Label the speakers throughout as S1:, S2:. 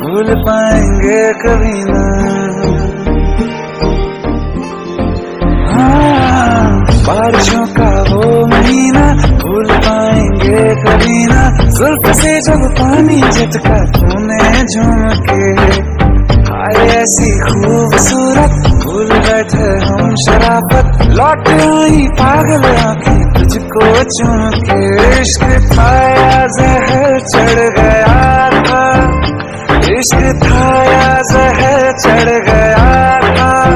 S1: भूल पाएँगे कभी ना। हाँ, बारिशों का वो महीना भूल पाएँगे कभी ना। जुल्फ से जब पानी झटका तूने झूम के ऐसी खूबसूरत भूल बैठे हम शराफत। लौट आई पागल आँखें तुझको चुन के इश्क था या जहर चढ़ गया था। इश्क था या जहर चढ़ गया था।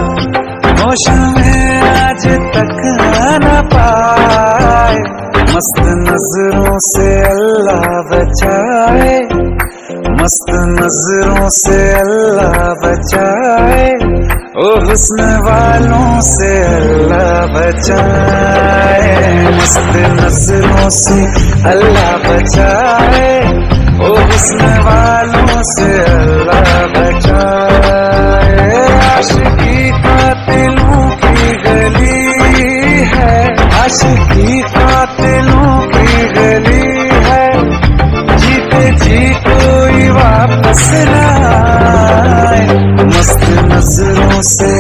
S1: होश में आज तक न पाए। मस्त नज़रों से अल्लाह बचाए। मस्त नज़रों से अल्लाह बचाए। ओ हुस्न वालों से अल्लाह बचाए। मस्त नज़रों से अल्लाह बचाए। ओ वालों से अल्लाह बचाए, आशिकी कातिलों की गली है, आशिकी कातिलों की गली है, जीते जी कोई वापस मस्त नज़रों से